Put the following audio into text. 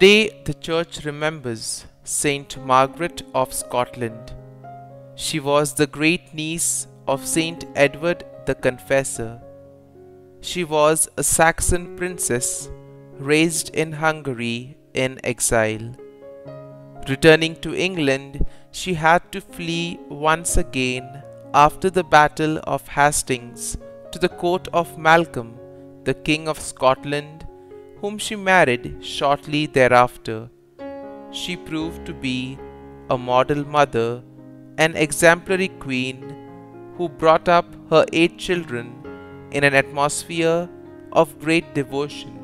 Today, the church remembers Saint Margaret of Scotland. She was the great niece of Saint Edward the Confessor. She was a Saxon princess raised in Hungary in exile. Returning to England, she had to flee once again after the Battle of Hastings to the court of Malcolm, the King of Scotland, whom she married shortly thereafter. She proved to be a model mother, an exemplary queen who brought up her eight children in an atmosphere of great devotion